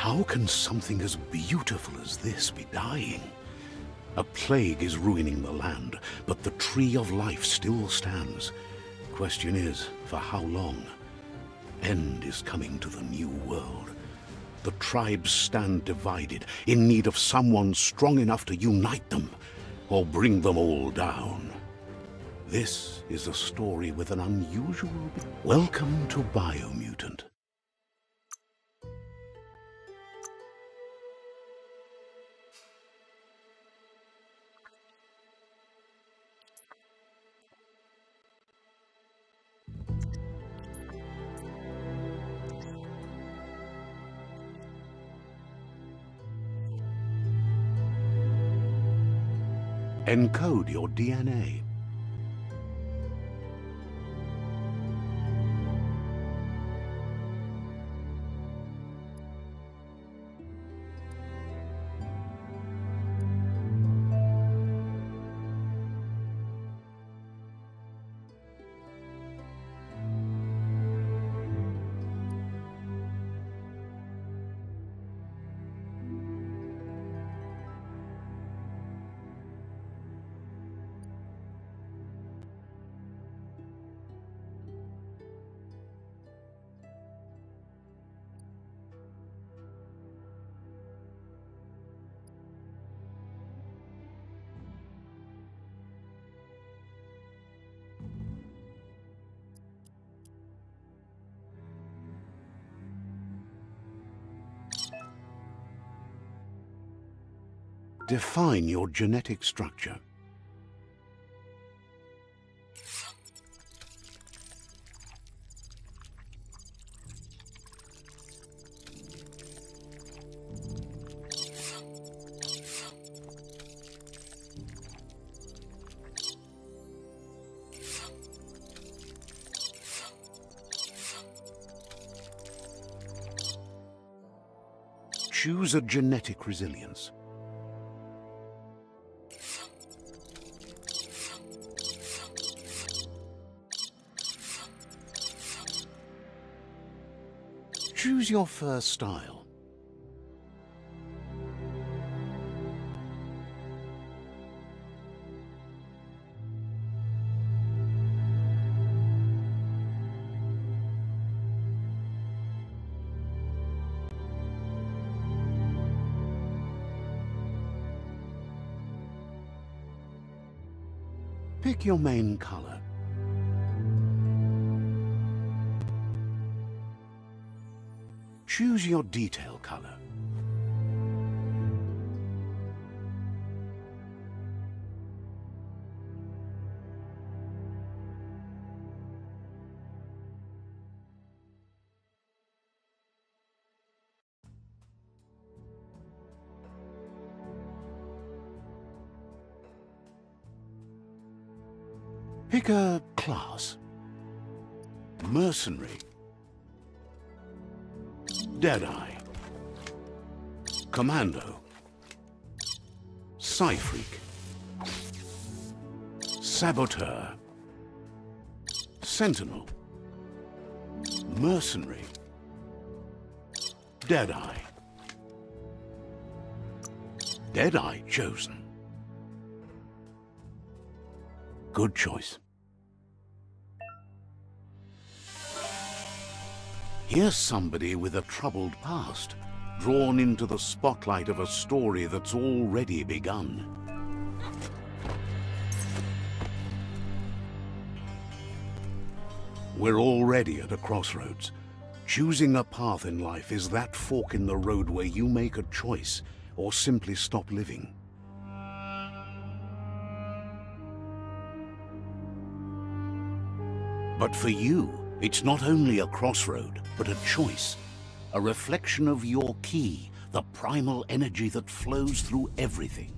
How can something as beautiful as this be dying? A plague is ruining the land, but the tree of life still stands. Question is, for how long? End is coming to the new world. The tribes stand divided, in need of someone strong enough to unite them, or bring them all down. This is a story with an unusual... Welcome to Biomutant. Encode your DNA. Define your genetic structure. Choose a genetic resilience. Choose your first style. Pick your main color. Choose your detail color. Pick a class. Mercenary. Deadeye. Commando. Psi-Freak. Saboteur. Sentinel. Mercenary. Deadeye. Deadeye chosen. Good choice. Here's somebody with a troubled past, drawn into the spotlight of a story that's already begun. We're already at a crossroads. Choosing a path in life is that fork in the road where you make a choice or simply stop living. But for you, it's not only a crossroad, but a choice. A reflection of your Ki, the primal energy that flows through everything.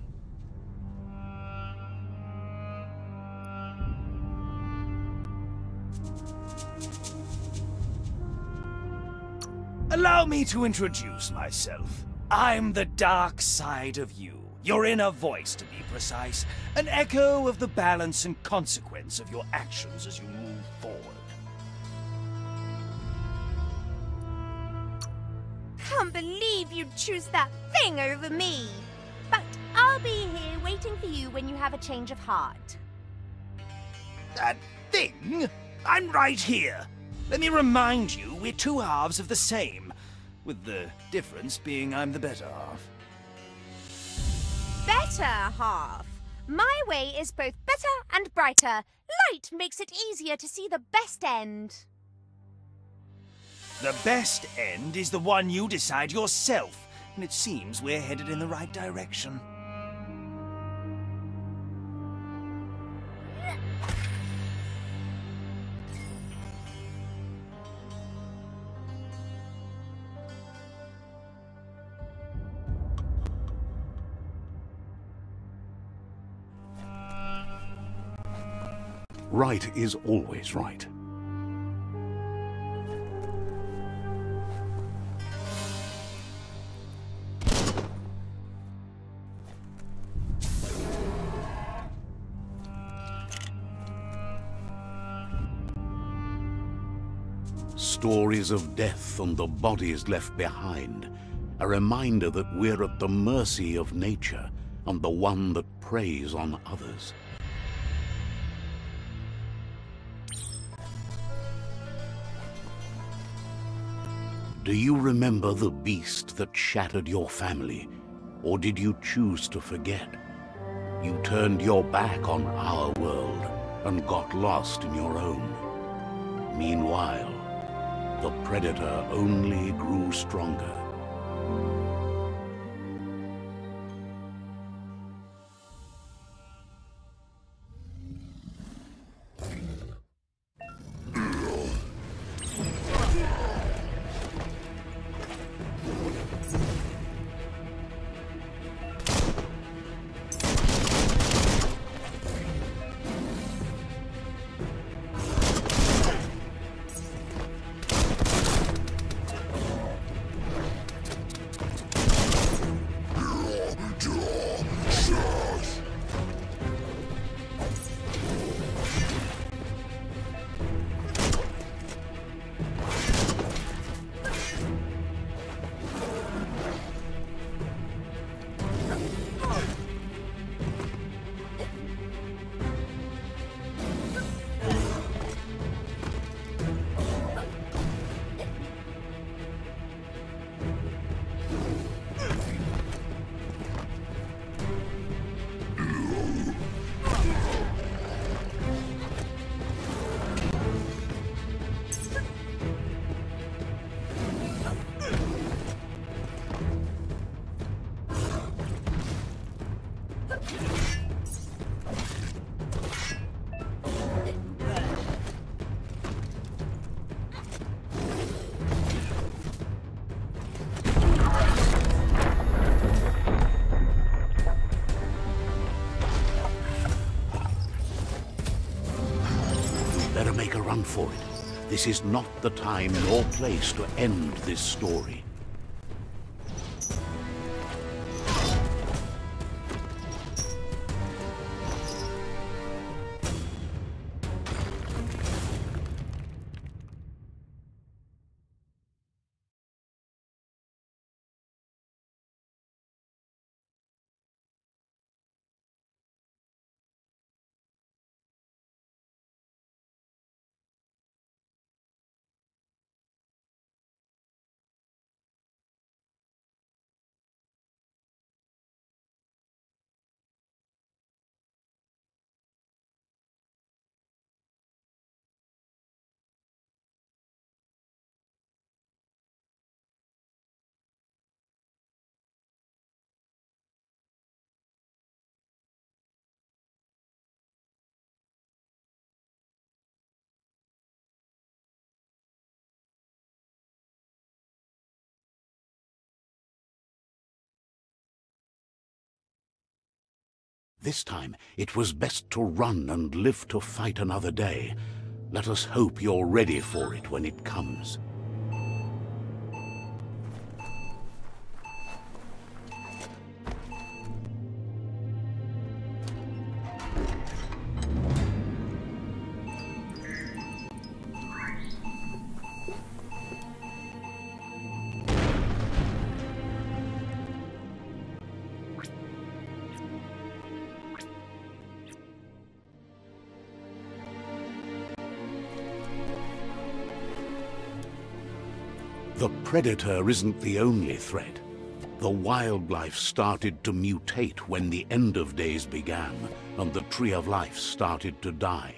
Allow me to introduce myself. I'm the dark side of you. Your inner voice, to be precise. An echo of the balance and consequence of your actions as you move can't believe you'd choose that thing over me. But I'll be here waiting for you when you have a change of heart. That thing? I'm right here. Let me remind you, we're two halves of the same, with the difference being I'm the better half. Better half. My way is both better and brighter. Light makes it easier to see the best end. The best end is the one you decide yourself, and it seems we're headed in the right direction. Right is always right. Stories of death and the bodies left behind. A reminder that we're at the mercy of nature and the one that preys on others. Do you remember the beast that shattered your family? Or did you choose to forget? You turned your back on our world and got lost in your own. Meanwhile, the Predator only grew stronger. For it. This is not the time nor place to end this story. This time, it was best to run and live to fight another day. Let us hope you're ready for it when it comes. Predator isn't the only threat. The wildlife started to mutate when the end of days began, and the Tree of Life started to die.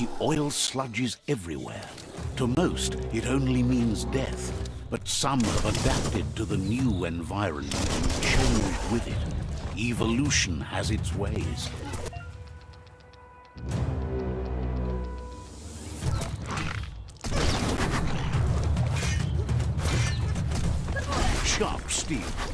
The oil sludges everywhere. To most, it only means death. But some have adapted to the new environment and changed with it. Evolution has its ways. Sharp steel.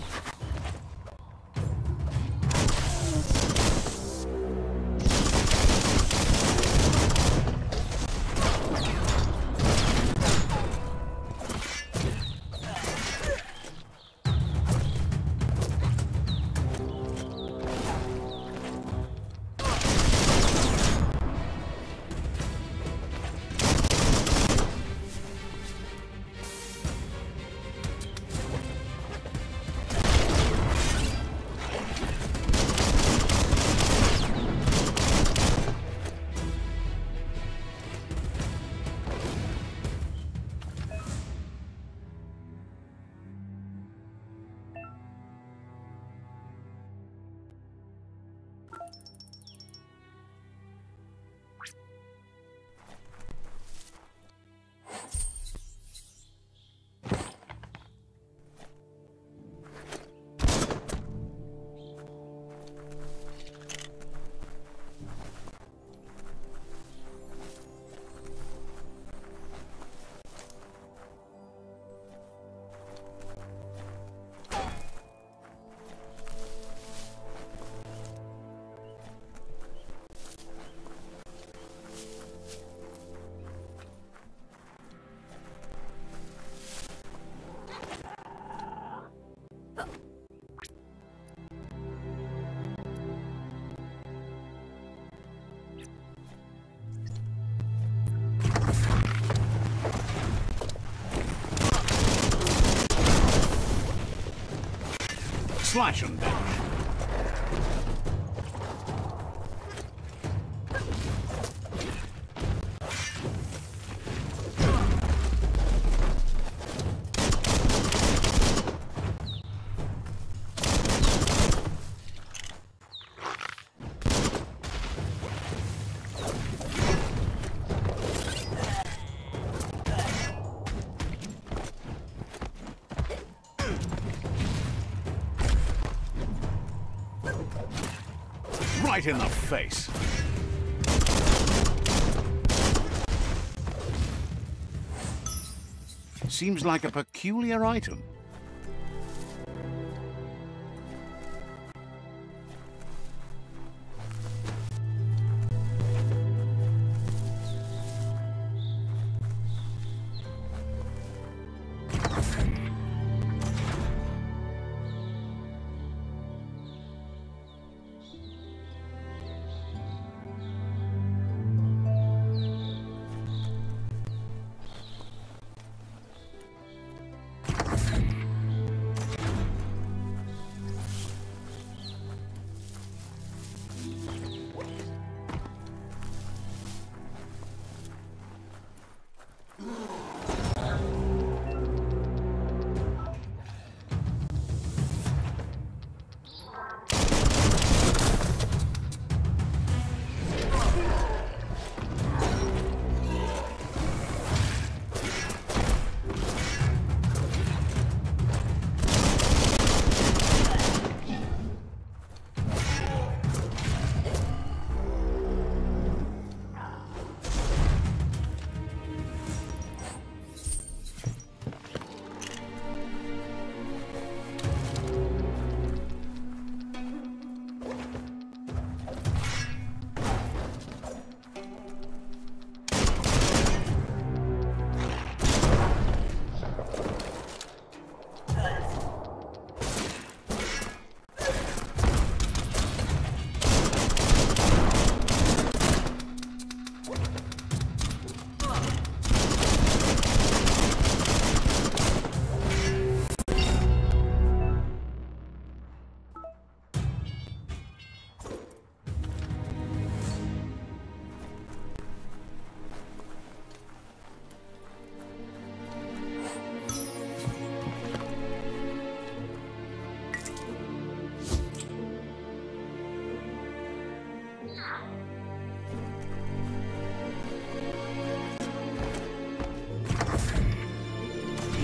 Slash and dash. Right in the face. Seems like a peculiar item.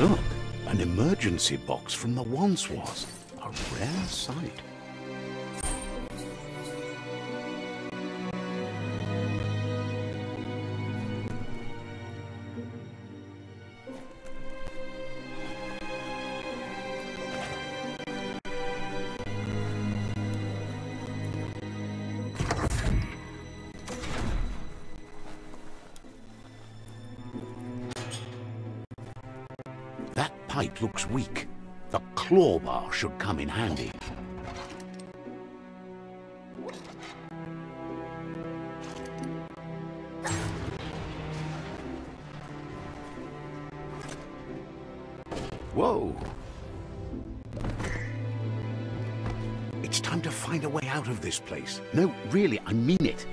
Look, an emergency box from the once was. A rare sight. Claw bar should come in handy. Whoa! It's time to find a way out of this place. No, really, I mean it.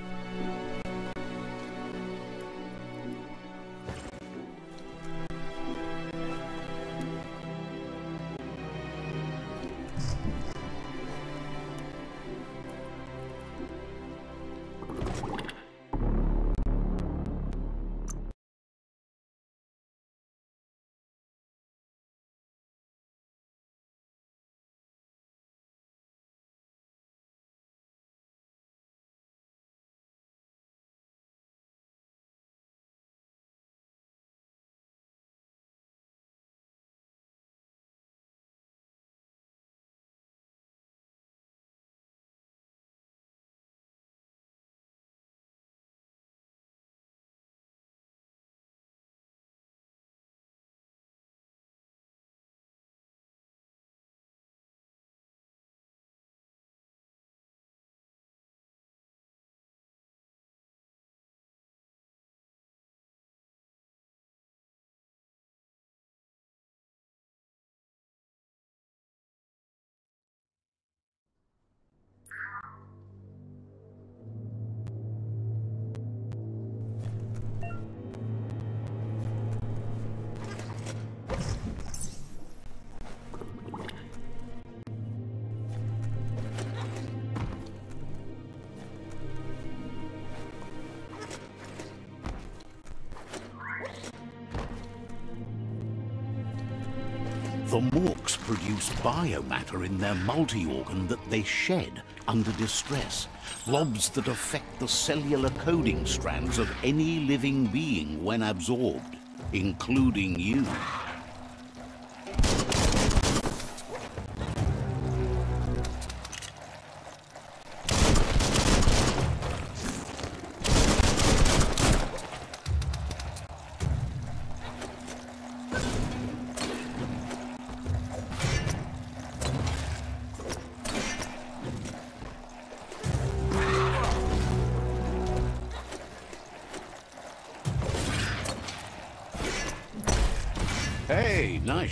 The Morks produce biomatter in their multi-organ that they shed under distress. Blobs that affect the cellular coding strands of any living being when absorbed, including you.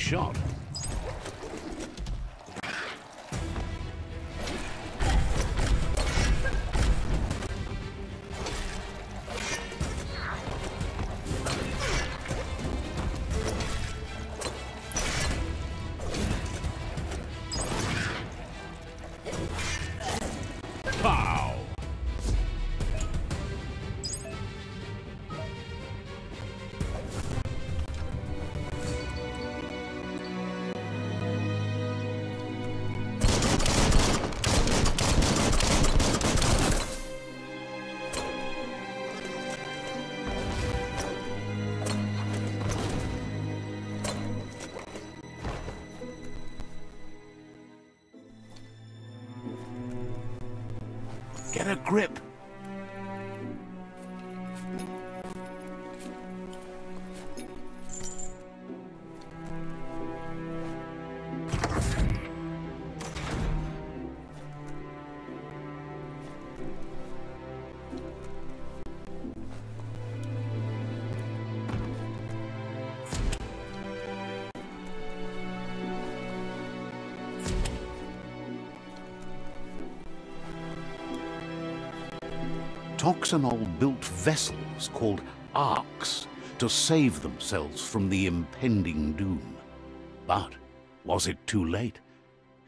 Shot. Grip. Toxanol built vessels called arks to save themselves from the impending doom. But was it too late?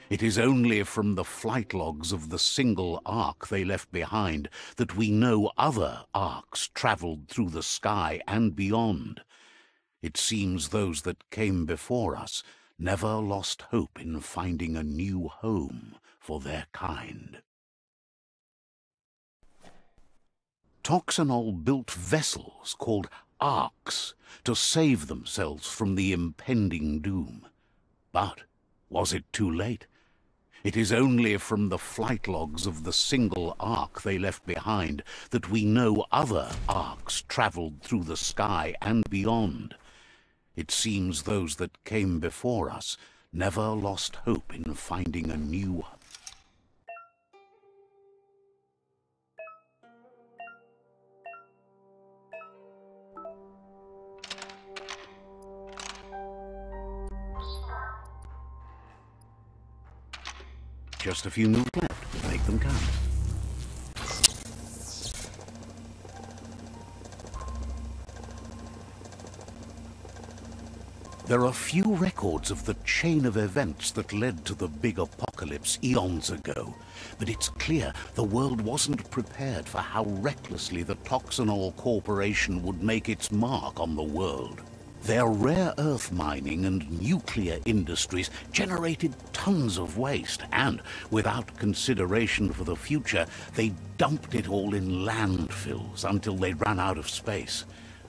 It is only from the flight logs of the single ark they left behind that we know other arks travelled through the sky and beyond. It seems those that came before us never lost hope in finding a new home for their kind. Toxanol built vessels called arks to save themselves from the impending doom. But was it too late? It is only from the flight logs of the single ark they left behind that we know other arks travelled through the sky and beyond. It seems those that came before us never lost hope in finding a new Just a few moves left. Make them count. There are few records of the chain of events that led to the big apocalypse eons ago, but it's clear the world wasn't prepared for how recklessly the Toxanol Corporation would make its mark on the world. Their rare earth mining and nuclear industries generated tons of waste, and without consideration for the future, they dumped it all in landfills until they ran out of space.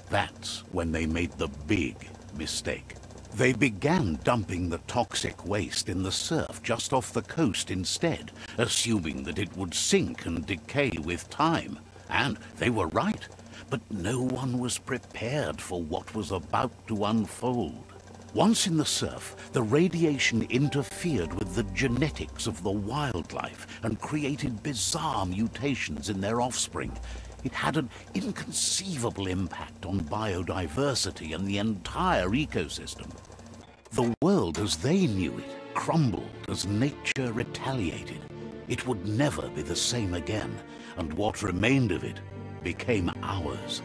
That's when they made the big mistake. They began dumping the toxic waste in the surf just off the coast instead, assuming that it would sink and decay with time. And they were right but no one was prepared for what was about to unfold. Once in the surf, the radiation interfered with the genetics of the wildlife and created bizarre mutations in their offspring. It had an inconceivable impact on biodiversity and the entire ecosystem. The world as they knew it crumbled as nature retaliated. It would never be the same again, and what remained of it became ours.